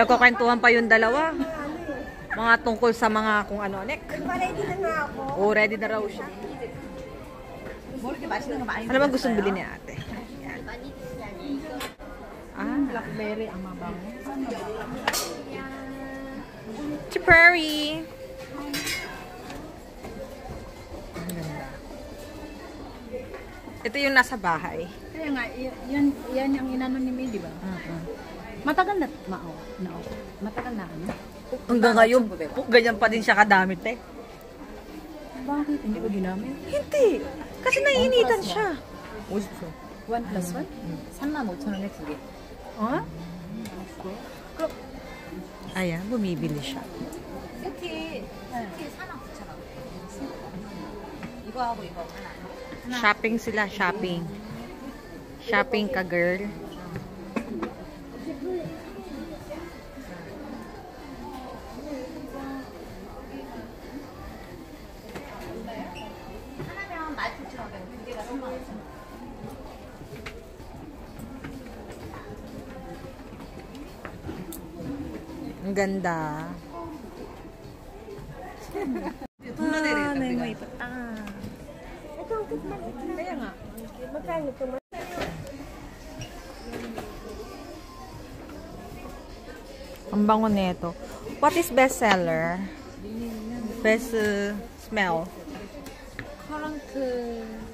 nagkukwentuhan pa yung dalawa. Mga tungkol sa mga kung ano, nek. Ready na nga ako. Oh, ready na raw siya. Ano bang gustong bilhin ni ate? Yan. Ah, Blackberry ang mabango. Chipari. Ang. Ito yung nasa bahay. Kaya nga, yan, yan yung inano ni May, di ba? Matagal na, mao, na, matagal na ano? Hanggang ngayon, ganyan pa din siya kadami, te. Bakit? Hindi ba ginamit? Hindi. Kasi naiinitan siya. 1 plus 1? 3만 5천 원에 두 개. Oh? Ayan, bumibili siya. 세트, 세트 4만 9천 원. 이거 하고 이거 하나. Shopping sila, shopping. Shopping ka, girl. Ang ganda. Ah, may may pata. Na. Kaya nga. Magkano ito? Ang bango nito. What is best seller? Best uh, smell. 커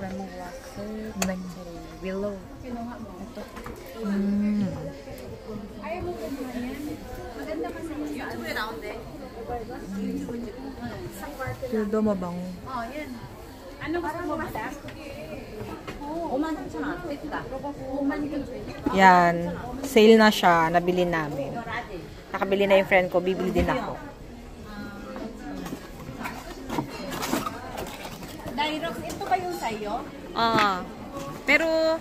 Ramon Waxer, black cherry, willow. Ito. Mm. Ayaw mo kung yan. Maganda kasi sa ano. round eh. Sa kwarto mabango. Oo, yan. Ano gusto mo matas? Yan. Sale na siya. Nabili namin. Nakabili na yung friend ko. Bibili din ako. Dyrox, ito ba yung sa'yo? Ah. Pero...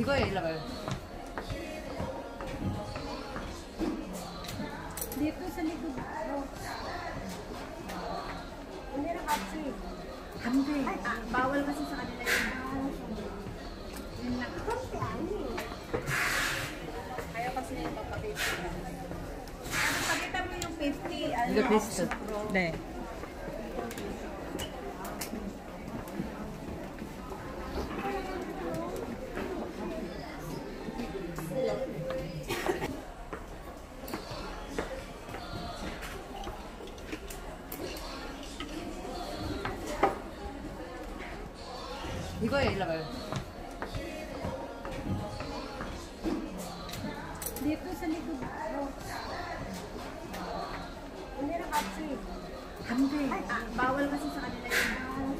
이거에 일러봐요. Dito sa likod. Hindi na kasi. Hindi. bawal kasi sa kanila yun. Yun lang. Pakita mo yung 50. Ano, Good list. 네. 이거에 일로 와요. Dito sa likod. Hindi na kapsi. Hindi. Ah, bawal kasi sa kanila yun.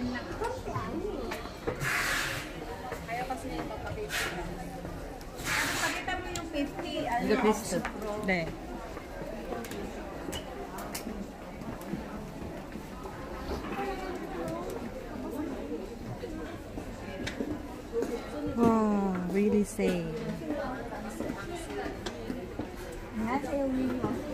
Yun lang. Kaya kasi yung papakita. Pagkita mo yung 50. Ano, Look this to. Really say 你还配用衣服